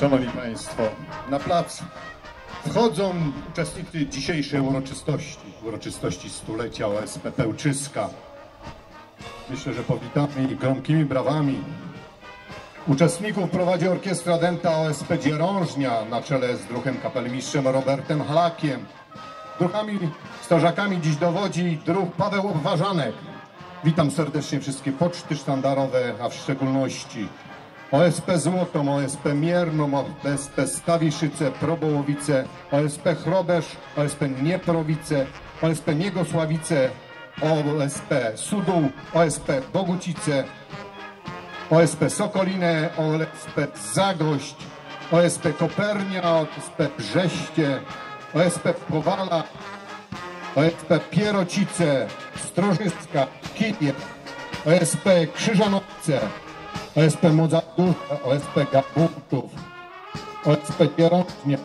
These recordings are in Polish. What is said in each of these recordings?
Szanowni Państwo, na plac wchodzą uczestnicy dzisiejszej uroczystości, uroczystości stulecia OSP Pełczyska. Myślę, że powitamy ich gromkimi brawami. Uczestników prowadzi orkiestra dęta OSP Dzierążnia na czele z druhem kapelmistrzem Robertem Halakiem. Druchami, strażakami dziś dowodzi druh Paweł Obwarzanek. Witam serdecznie wszystkie poczty sztandarowe, a w szczególności OSP Złotą, OSP Mierną, OSP Stawiszyce, Probołowice, OSP Chrobesz, OSP Nieprowice, OSP Niegosławice, OSP Sudół, OSP Bogucice, OSP Sokolinę, OSP Zagość, OSP Kopernia, OSP Brzeście, OSP Powala, OSP Pierocice, Strożyska, Kijiew, OSP Krzyżanowice, OSP Mozaducha, OSP Gabuntów, OSP Pierożnia,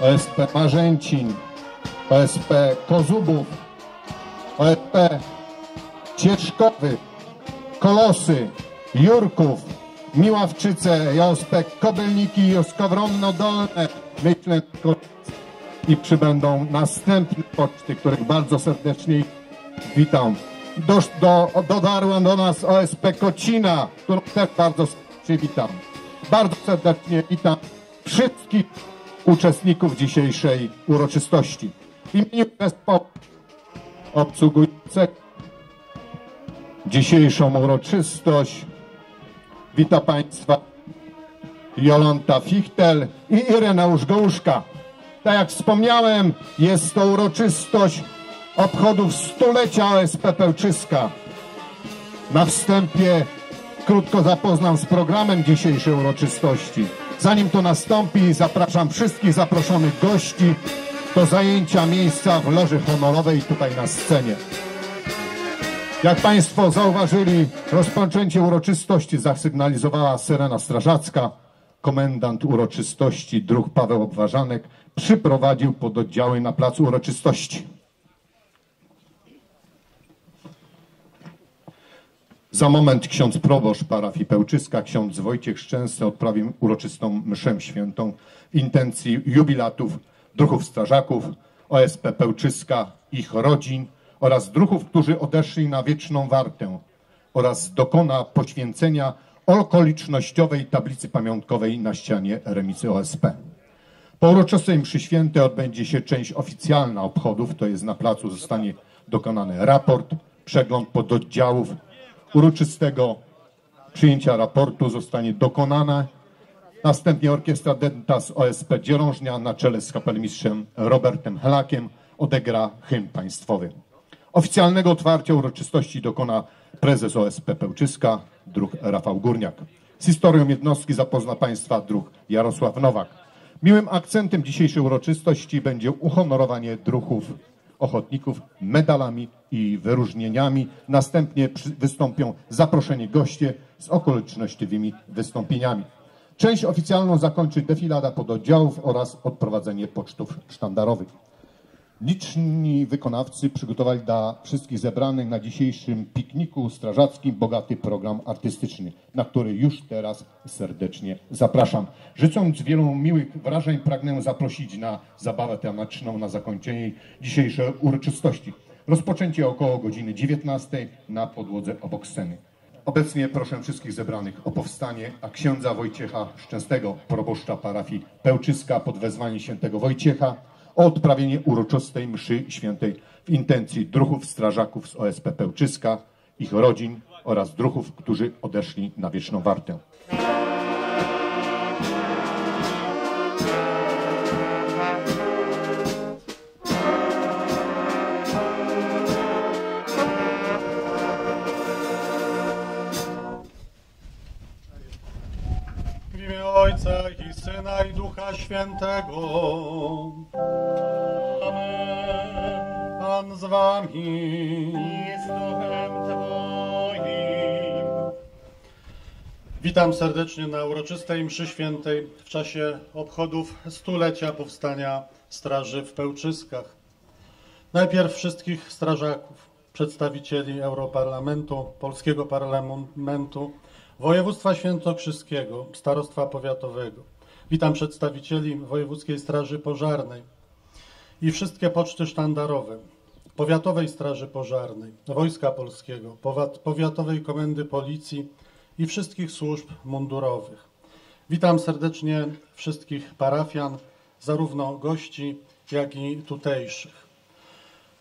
OSP Marzęcin, OSP Kozubów, OSP Cieszkowy, Kolosy, Jurków, Miławczyce, OSP Kobylniki, Joskowronno Dolne, myślę i przybędą następne poczty, których bardzo serdecznie witam. Do, do, dotarła do nas OSP Kocina, którą też bardzo serdecznie witam. Bardzo serdecznie witam wszystkich uczestników dzisiejszej uroczystości. W imieniu zespołu obsługującego dzisiejszą uroczystość witam Państwa Jolanta Fichtel i Ireneusz Gołuszka. Tak jak wspomniałem, jest to uroczystość obchodów stulecia OSP Pełczyska. Na wstępie krótko zapoznam z programem dzisiejszej uroczystości. Zanim to nastąpi, zapraszam wszystkich zaproszonych gości do zajęcia miejsca w loży honorowej tutaj na scenie. Jak Państwo zauważyli, rozpoczęcie uroczystości zasygnalizowała syrena strażacka. Komendant uroczystości, druh Paweł Obwarzanek, przyprowadził pododdziały na plac uroczystości. Za moment ksiądz proboszcz parafii Pełczyska, ksiądz Wojciech Szczęsny odprawi uroczystą mszę świętą w intencji jubilatów, druhów strażaków, OSP Pełczyska, ich rodzin oraz druhów, którzy odeszli na wieczną wartę oraz dokona poświęcenia okolicznościowej tablicy pamiątkowej na ścianie remicy OSP. Po uroczystej mszy świętej odbędzie się część oficjalna obchodów, to jest na placu zostanie dokonany raport, przegląd pododdziałów, uroczystego przyjęcia raportu zostanie dokonane. Następnie orkiestra Dentas OSP Dzierążnia na czele z kapelmistrzem Robertem Helakiem odegra hymn państwowy. Oficjalnego otwarcia uroczystości dokona prezes OSP Pełczyska, druh Rafał Górniak. Z historią jednostki zapozna Państwa druh Jarosław Nowak. Miłym akcentem dzisiejszej uroczystości będzie uhonorowanie druhów ochotników medalami i wyróżnieniami. Następnie wystąpią zaproszeni goście z okolicznościowymi wystąpieniami. Część oficjalną zakończy defilada pododdziałów oraz odprowadzenie pocztów sztandarowych. Liczni wykonawcy przygotowali dla wszystkich zebranych na dzisiejszym pikniku strażackim bogaty program artystyczny, na który już teraz serdecznie zapraszam. Życząc wielu miłych wrażeń, pragnę zaprosić na zabawę teatryczną na zakończenie dzisiejszej uroczystości. Rozpoczęcie około godziny 19 na podłodze obok sceny. Obecnie proszę wszystkich zebranych o powstanie, a księdza Wojciecha Szczęsnego, proboszcza parafii Pełczyska pod wezwaniem świętego Wojciecha, o odprawienie uroczystej mszy świętej w intencji druhów strażaków z OSP Pełczyska, ich rodzin oraz druhów, którzy odeszli na wieczną wartę. W imię Ojca i Syna i Ducha Świętego. Z wami. duchem Twoim. Witam serdecznie na uroczystej mszy świętej w czasie obchodów stulecia powstania Straży w Pełczyskach. Najpierw wszystkich strażaków, przedstawicieli Europarlamentu, Polskiego Parlamentu, Województwa Świętokrzyskiego, Starostwa Powiatowego, Witam przedstawicieli Wojewódzkiej Straży Pożarnej i wszystkie poczty sztandarowe, Powiatowej Straży Pożarnej, Wojska Polskiego, Powiatowej Komendy Policji i wszystkich służb mundurowych. Witam serdecznie wszystkich parafian, zarówno gości, jak i tutejszych.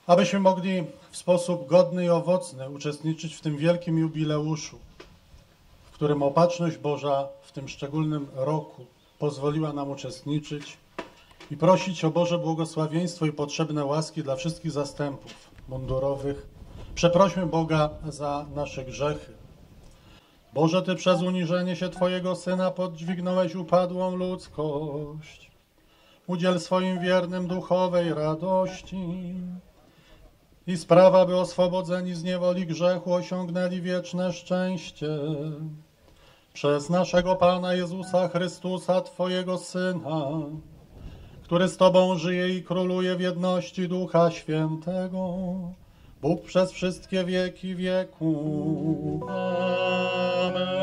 Abyśmy mogli w sposób godny i owocny uczestniczyć w tym wielkim jubileuszu, w którym opatrzność Boża w tym szczególnym roku pozwoliła nam uczestniczyć i prosić o Boże błogosławieństwo i potrzebne łaski dla wszystkich zastępów mundurowych. Przeprośmy Boga za nasze grzechy. Boże, Ty przez uniżenie się Twojego Syna podźwignąłeś upadłą ludzkość. Udziel swoim wiernym duchowej radości i sprawa, by oswobodzeni z niewoli grzechu osiągnęli wieczne szczęście. Przez naszego Pana Jezusa Chrystusa, Twojego Syna, który z Tobą żyje i króluje w jedności Ducha Świętego, Bóg przez wszystkie wieki wieku. Amen.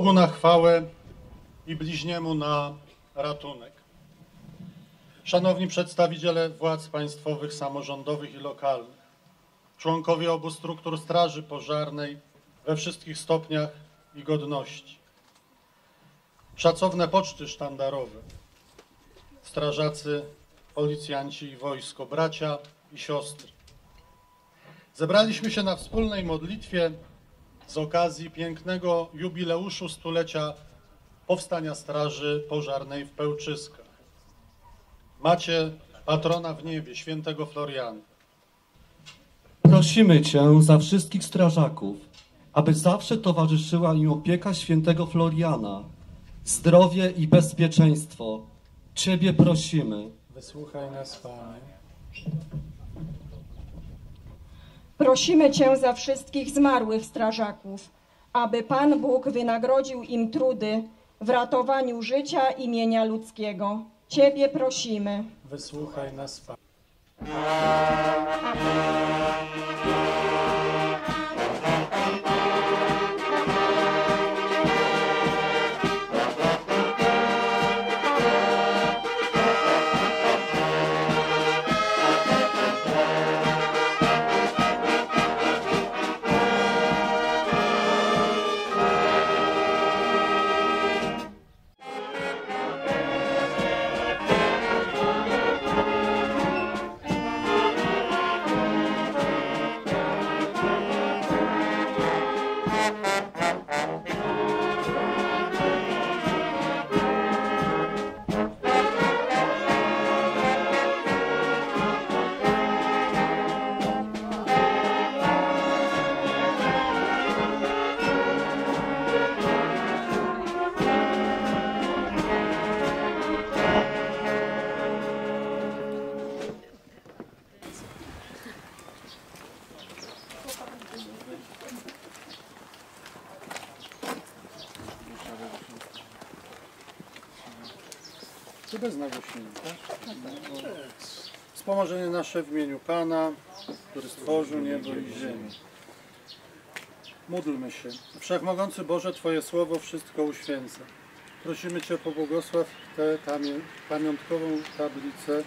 Bogu na chwałę i bliźniemu na ratunek. Szanowni przedstawiciele władz państwowych, samorządowych i lokalnych, członkowie obu struktur Straży Pożarnej we wszystkich stopniach i godności, szacowne poczty sztandarowe, strażacy, policjanci i wojsko, bracia i siostry. Zebraliśmy się na wspólnej modlitwie z okazji pięknego jubileuszu stulecia powstania Straży Pożarnej w Pełczyskach. Macie patrona w niebie, świętego Floriana. Prosimy Cię za wszystkich strażaków, aby zawsze towarzyszyła im opieka świętego Floriana, zdrowie i bezpieczeństwo. Ciebie prosimy. Wysłuchaj nas, Panie. Prosimy Cię za wszystkich zmarłych strażaków, aby Pan Bóg wynagrodził im trudy w ratowaniu życia imienia ludzkiego. Ciebie prosimy. Wysłuchaj nas, Panie. Bez nagłośnienia, tak? Wspomożenie nasze w imieniu Pana, który stworzył niebo i ziemię. Módlmy się. Wszechmogący Boże, Twoje słowo wszystko uświęca. Prosimy Cię, pobłogosław tę pamiątkową tablicę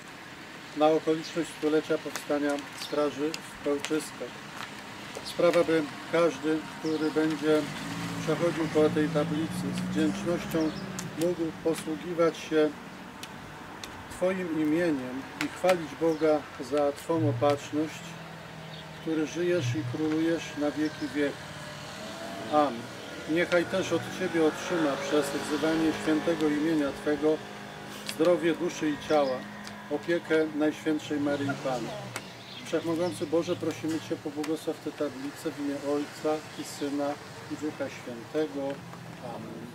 na okoliczność stulecia powstania Straży w Pełczyskach. Sprawa, by każdy, który będzie przechodził po tej tablicy z wdzięcznością mógł posługiwać się Twoim imieniem i chwalić Boga za Twą opatrzność, który żyjesz i królujesz na wieki wieków. Amen. Niechaj też od Ciebie otrzyma przez wzywanie świętego imienia Twego zdrowie duszy i ciała, opiekę Najświętszej Maryi Pana. Wszechmogący Boże, prosimy Cię, pobłogosław tę tablicę w imię Ojca i Syna i Ducha Świętego. Amen.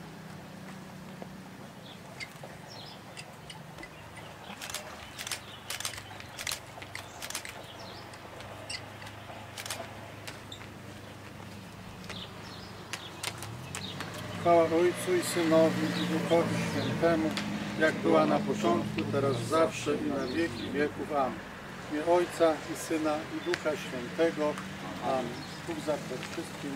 Chwała Ojcu i Synowi i Duchowi Świętemu, jak była na początku, teraz zawsze i na wieki wieków. Amen. Imię Ojca i Syna i Ducha Świętego. Amen. Bóg zapłać wszystkim.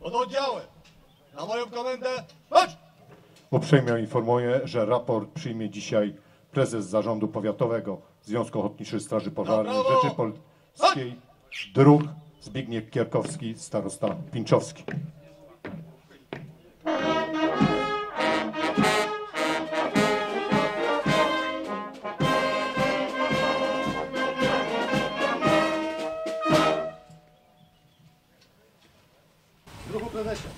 Pod oddziałem! Na moją komendę, chodź! Uprzejmie informuję, że raport przyjmie dzisiaj prezes Zarządu Powiatowego Związku Ochotniczych Straży Pożarnych! Rzeczypospolitej Dróg Zbigniew Kierkowski, starosta Pinczowski. Druhu prezesie,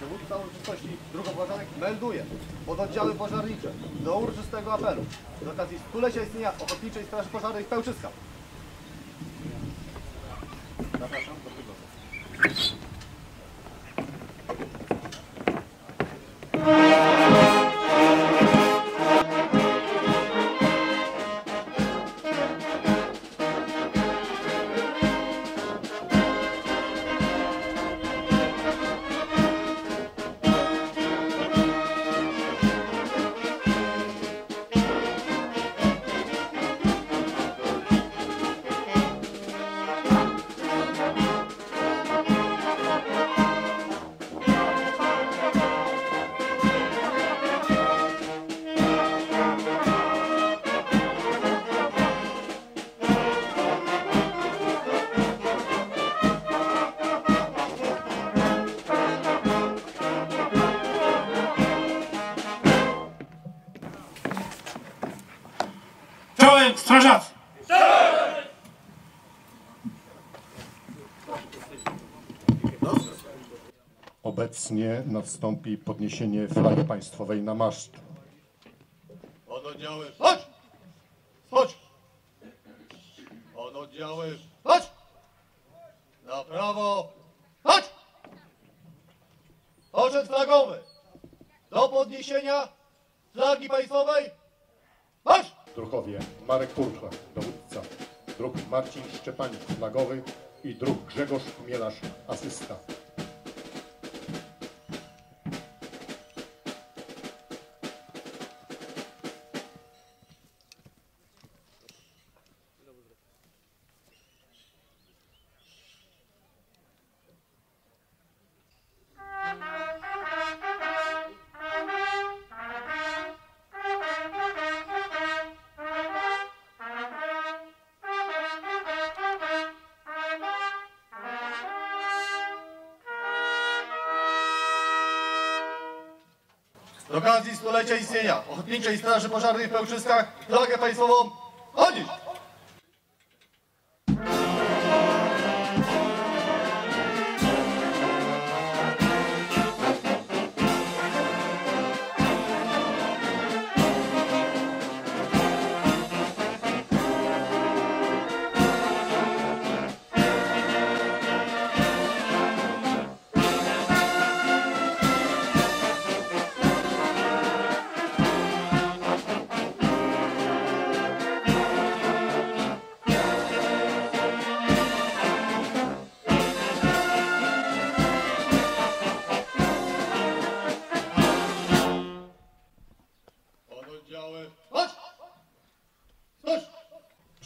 dowódca uroczystości drugopłacanek melduje pododdziały pożarnicze do uroczystego apelu z okazji stulecia istnienia Ochotniczej Straży Pożarnej w Pełczyskach. Thank you. Obecnie nastąpi podniesienie flagi państwowej na maszt. Pod oddziały, chodź! Chodź! Pod oddziały, chodź! Na prawo, chodź! Poczet flagowy! Do podniesienia flagi państwowej, chodź! Druhowie Marek Purchla, dowódca. Druh Marcin Szczepanik, flagowy i druh Grzegorz Chmielarz, asysta. Z okazji stulecia istnienia Ochotniczej Straży Pożarnej w Pełczyskach flagę państwową chodzić!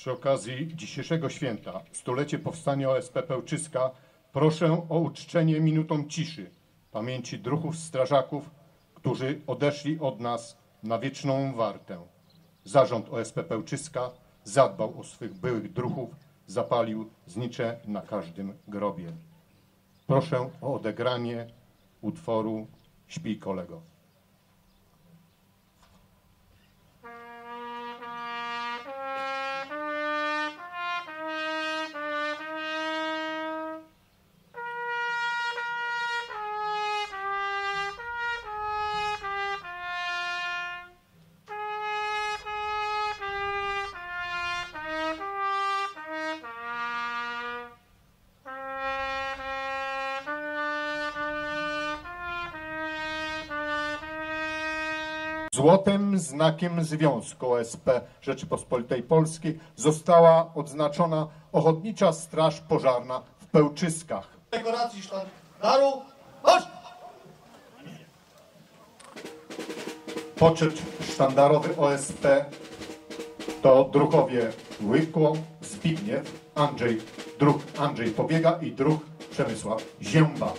Przy okazji dzisiejszego święta, stulecie powstania OSP Pełczyska, proszę o uczczenie minutą ciszy pamięci druhów strażaków, którzy odeszli od nas na wieczną wartę. Zarząd OSP Pełczyska zadbał o swych byłych druhów, zapalił znicze na każdym grobie. Proszę o odegranie utworu Śpij kolego. Złotym znakiem Związku OSP Rzeczypospolitej Polskiej została odznaczona Ochotnicza Straż Pożarna w Pełczyskach. dekoracji sztandaru. Marsz! Poczet sztandarowy OSP to druhowie Łyko, Zbigniew, Andrzej, druh Andrzej Pobiega i druh Przemysław Zięba.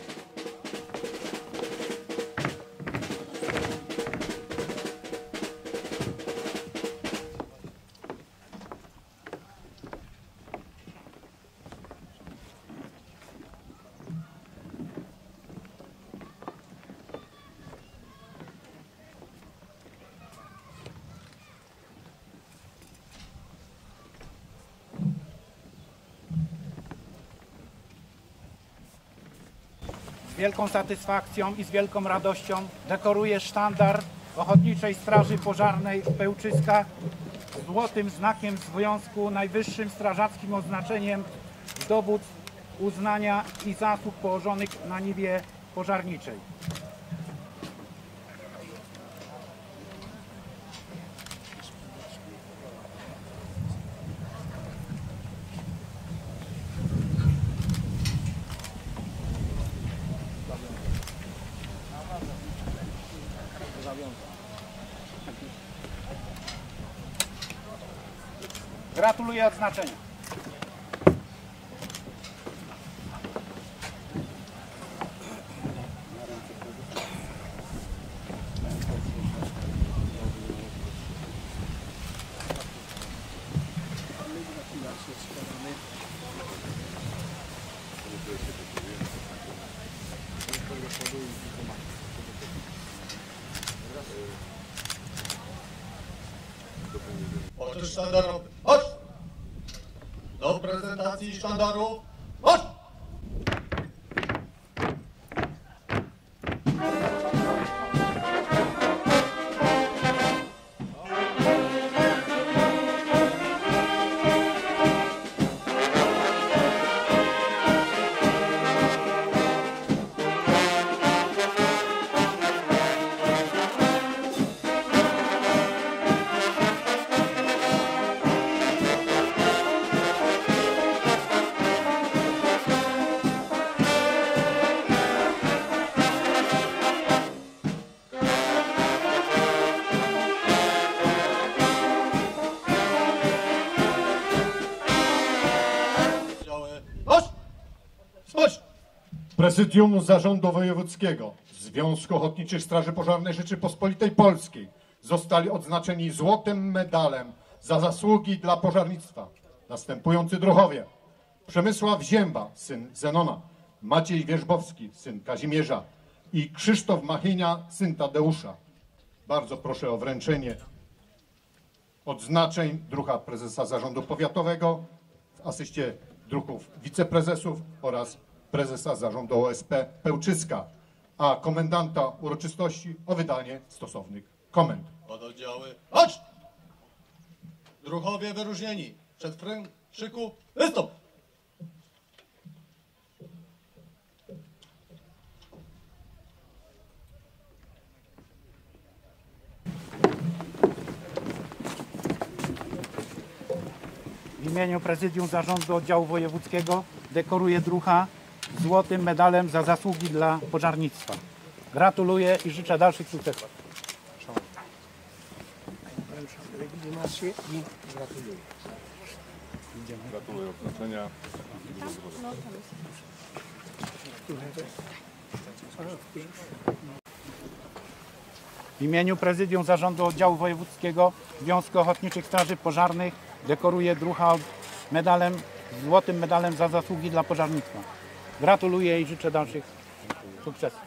Wielką satysfakcją i z wielką radością dekoruję sztandar Ochotniczej Straży Pożarnej w Pełczyskach złotym znakiem związku, najwyższym strażackim oznaczeniem dowód uznania i zasług położonych na niwie pożarniczej. Gratuluję odznaczenia. Prezydium Zarządu Wojewódzkiego Związku Ochotniczych Straży Pożarnej Rzeczypospolitej Polskiej zostali odznaczeni złotym medalem za zasługi dla pożarnictwa. Następujący druhowie. Przemysław Zięba, syn Zenona, Maciej Wierzbowski, syn Kazimierza i Krzysztof Machinia, syn Tadeusza. Bardzo proszę o wręczenie odznaczeń druha prezesa Zarządu Powiatowego, w asyście druhów wiceprezesów oraz prezesa Zarządu OSP Pełczyska, a komendanta uroczystości o wydanie stosownych komend. Pododdziały. Marsz! Druhowie wyróżnieni. Przed fryn szyku. Wystąp! W imieniu Prezydium Zarządu Oddziału Wojewódzkiego dekoruję drucha złotym medalem za zasługi dla pożarnictwa. Gratuluję i życzę dalszych sukcesów. Gratuluję odznaczenia. W imieniu Prezydium Zarządu Oddziału Wojewódzkiego Związku Ochotniczych Straży Pożarnych dekoruję drucha medalem, złotym medalem za zasługi dla pożarnictwa. Gratuluję i życzę dalszych sukcesów.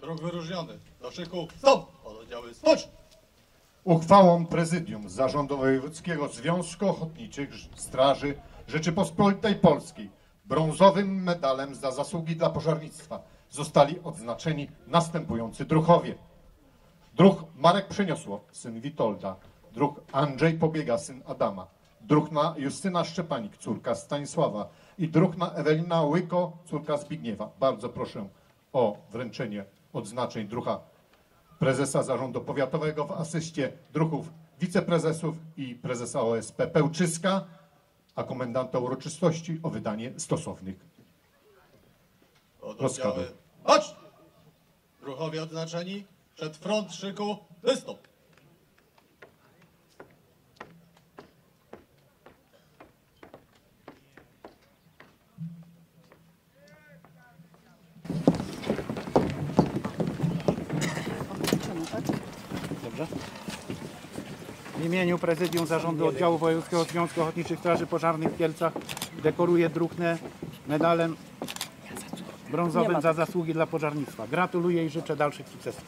Druh wyróżniony. Do szyku. Stop! Pododdziały. Marsz! Uchwałą Prezydium Zarządu Wojewódzkiego Związku Ochotniczych Straży Rzeczypospolitej Polskiej brązowym medalem za zasługi dla pożarnictwa zostali odznaczeni następujący druhowie. Druh Marek Przeniosło, syn Witolda. Druh Andrzej Pobiega, syn Adama. Druhna Justyna Szczepanik, córka Stanisława. I druhna Ewelina Łyko, córka Zbigniewa. Bardzo proszę o wręczenie odznaczeń druha prezesa zarządu powiatowego w asyście druhów wiceprezesów i prezesa OSP Pełczyska, a komendanta uroczystości o wydanie stosownych. Rozkazy. Marsz! Druhowie odznaczeni. Przed front szyku. Wystąp. W imieniu Prezydium Zarządu Oddziału Wojewódzkiego Związku Ochotniczych Straży Pożarnych w Kielcach dekoruję druhny medalem brązowym za zasługi dla pożarnictwa. Gratuluję i życzę dalszych sukcesów.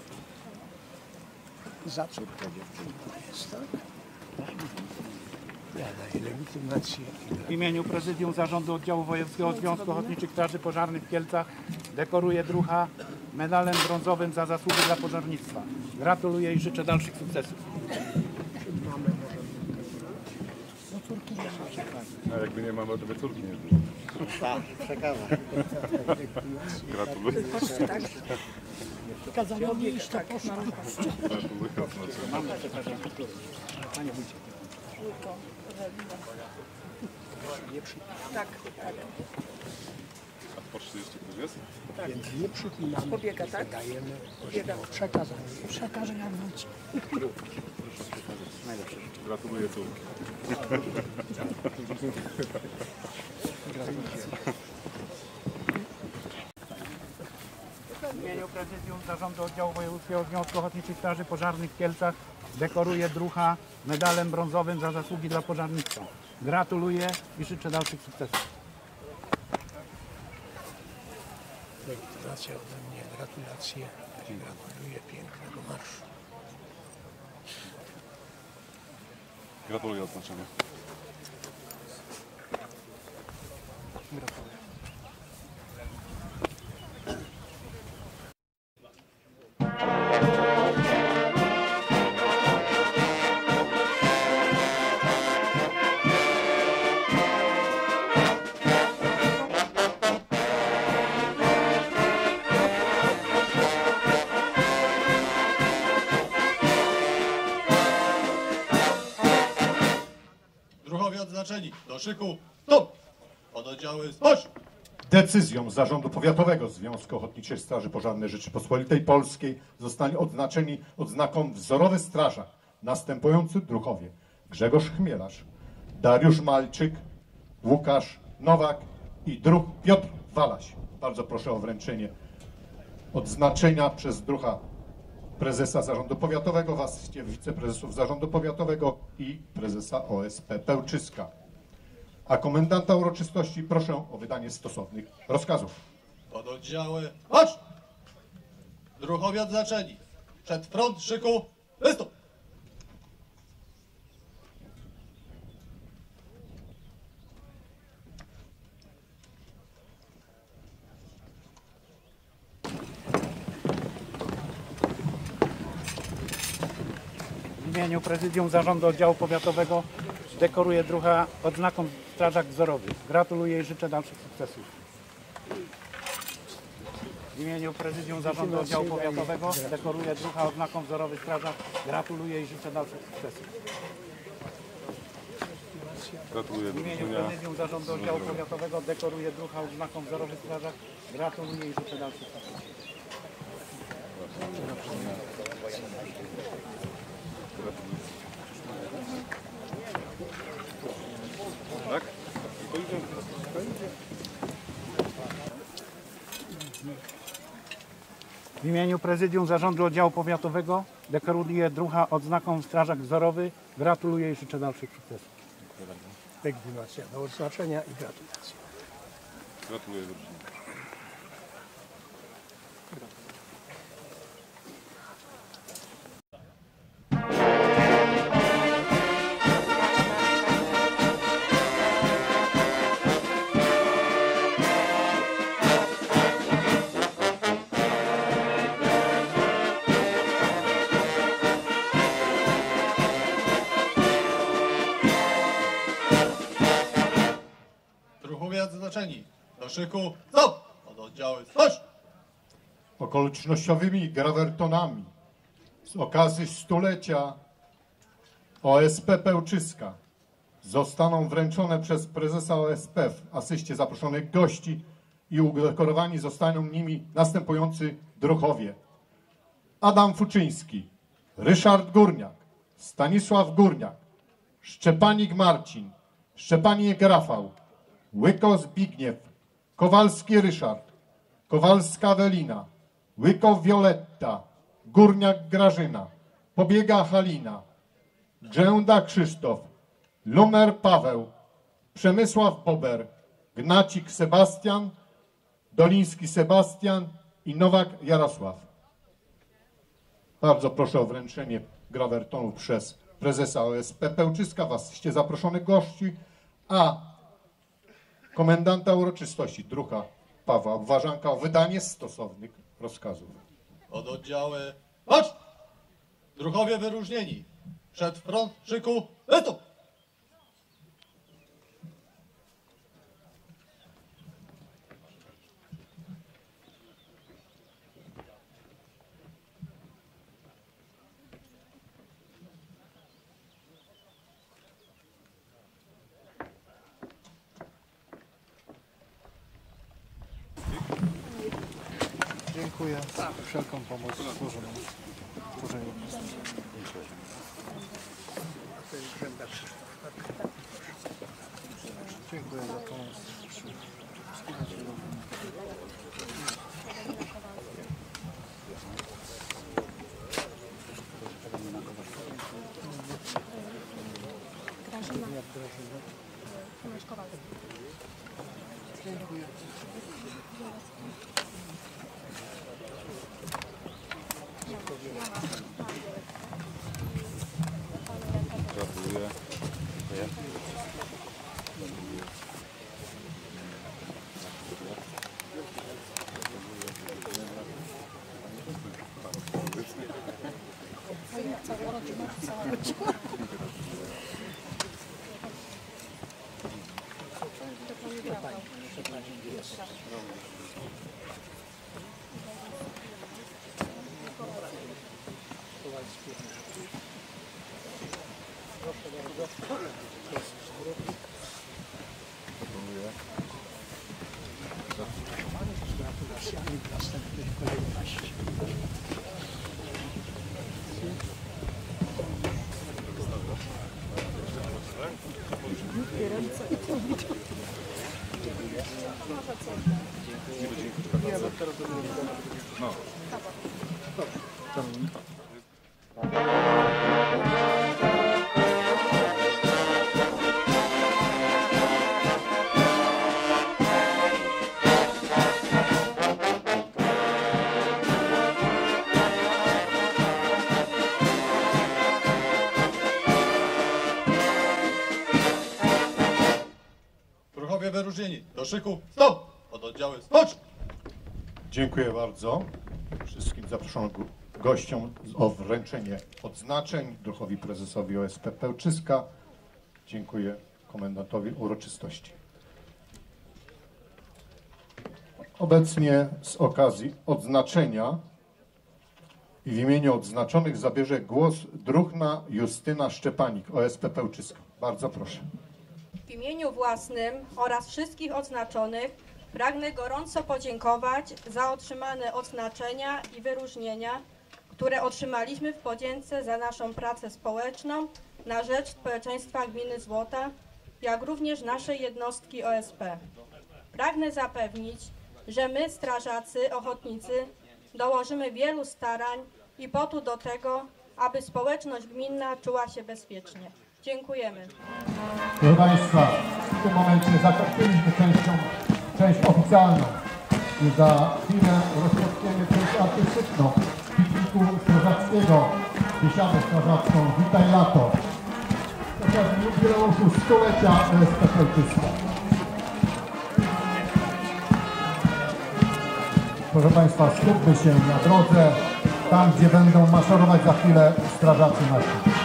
Za córkę dziewczynka jest, tak? W imieniu Prezydium Zarządu Oddziału Wojewódzkiego Związku Ochotniczych Straży Pożarnych w Kielcach dekoruję drucha medalem brązowym za zasługi dla pożarnictwa. Gratuluję i życzę dalszych sukcesów. A jakby nie mamy, to by córki nie było. Tak, przekazam. Gratuluję. Kazaniowi iść tak. Gratuluję odznaczenia. Tak, tak. Po 30 ktoś jest? Więc nie przypinamy. Pobiega, tak? Dajemy Biega. przekazanie. Przekażę jak wróci. Gratuluję córki. W imieniu Prezydium Zarządu Oddziału Wojewódzkiego Związku Ochotniczych Straży Pożarnych w Kielcach dekoruję drucha medalem brązowym za zasługi dla pożarnictwa. Gratuluję i życzę dalszych sukcesów. Legitymacja ode mnie. Gratulacje. Gratuluję pięknego marszu. Gratuluję odznaczenia. Druhowie szyku. Stop! Pododdziały. Marsz! Decyzją Zarządu Powiatowego Związku Ochotniczych Straży Pożarnej Rzeczypospolitej Polskiej zostali odznaczeni odznaką Wzorowy Strażak następujący druhowie Grzegorz Chmielarz, Dariusz Malczyk, Łukasz Nowak i druh Piotr Walaś. Bardzo proszę o wręczenie odznaczenia przez druha prezesa Zarządu Powiatowego w asyście wiceprezesów Zarządu Powiatowego i prezesa OSP Pełczyska. A komendanta uroczystości proszę o wydanie stosownych rozkazów. Pododdziały. Marsz! Druhowie odznaczeni. Przed front szyku. Wystąp. W imieniu Prezydium Zarządu Oddziału Powiatowego dekoruję drucha odznaką Strażak Wzorowy. Gratuluję i życzę dalszych sukcesów. W imieniu Prezydium Zarządu Oddziału Powiatowego dekoruję drucha odznaką Wzorowy Strażak. Gratuluję i życzę dalszych sukcesów. Gratuluję W imieniu. Prezydium Zarządu Oddziału Powiatowego dekoruję drucha odznaką Wzorowy Strażak. Gratuluję i życzę dalszych sukcesów. Tak? I to idzie. To idzie. W imieniu Prezydium Zarządu Oddziału Powiatowego dekoruję drucha odznaką Strażak Wzorowy. Gratuluję i życzę dalszych sukcesów. Legitymacja do odznaczenia i gratulacje. Gratuluję Virginia. Szyku, stop! Pododdziały, stocz! okolicznościowymi grawertonami z okazji stulecia OSP Pełczyska zostaną wręczone przez prezesa OSP w asyście zaproszonych gości i udekorowani zostaną nimi następujący druhowie. Adam Fuczyński, Ryszard Górniak, Stanisław Górniak, Szczepanik Marcin, Szczepanik Rafał, Łyko Zbigniew, Kowalski Ryszard, Kowalska Welina, Łyko Wioletta, Górniak Grażyna, Pobiega Halina, Grzęda Krzysztof, Lumer Paweł, Przemysław Bober, Gnacik Sebastian, Doliński Sebastian. I Nowak Jarosław. Bardzo proszę o wręczenie grawertonów przez prezesa OSP Pełczyska. W asyście zaproszonych gości, a komendanta uroczystości druha Pawła Obwarzanka o wydanie stosownych rozkazów. Pododdziały, marsz! Druhowie wyróżnieni. Przed front szyku, wystąp! Dziękuję za wszelką pomoc złożoną w tworzeniu? Dziękuję za pomoc. Gratulacjami Druhowie wyróżnieni. Do szyku, stop! Pododdziały, stocz! Dziękuję bardzo wszystkim zaproszonym go- gościom o wręczenie odznaczeń, druhowi prezesowi OSP Pełczyska. Dziękuję komendantowi uroczystości. Obecnie z okazji odznaczenia i w imieniu odznaczonych zabierze głos druhna Justyna Szczepanik, OSP Pełczyska. Bardzo proszę. W imieniu własnym oraz wszystkich odznaczonych pragnę gorąco podziękować za otrzymane odznaczenia i wyróżnienia, które otrzymaliśmy w podzięce za naszą pracę społeczną na rzecz społeczeństwa gminy Złota, jak również naszej jednostki OSP. Pragnę zapewnić, że my, strażacy, ochotnicy, dołożymy wielu starań i potu do tego, aby społeczność gminna czuła się bezpiecznie. Dziękujemy. Proszę Państwa, w tym momencie zakończyliśmy częścią, część oficjalną za chwilę rozpoczniemy część artystyczną pikniku strażackiego. Wiesiamy strażacką Witaj Lato. Okazji jubileuszu stulecia Pełczyska. Proszę Państwa, skupmy się na drodze, tam gdzie będą maszerować za chwilę strażacy nasi.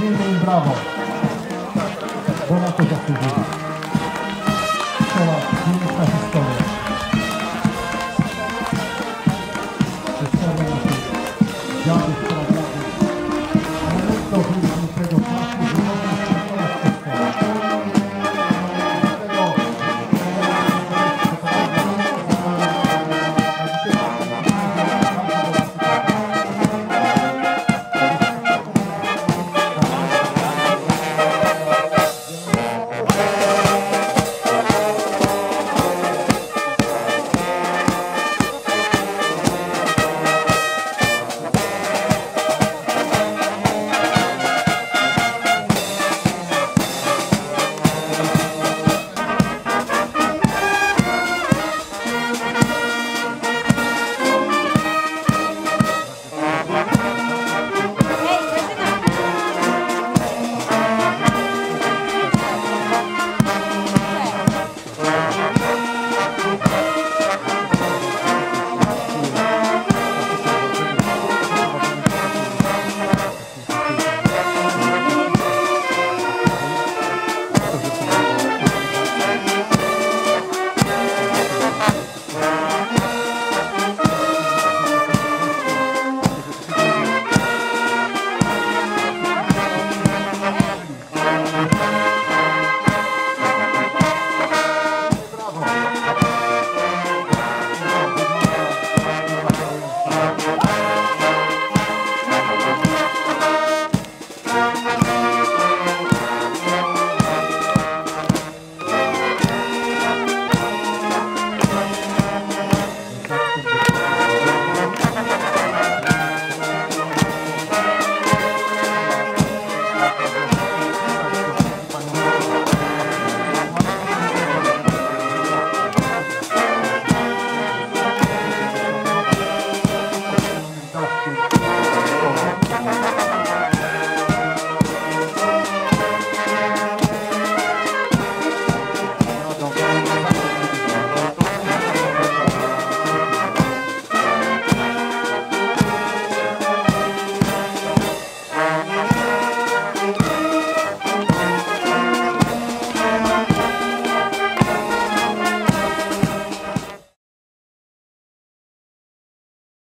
Miejmy im brawo, bo na to zasługują. Kościoła piękna historia.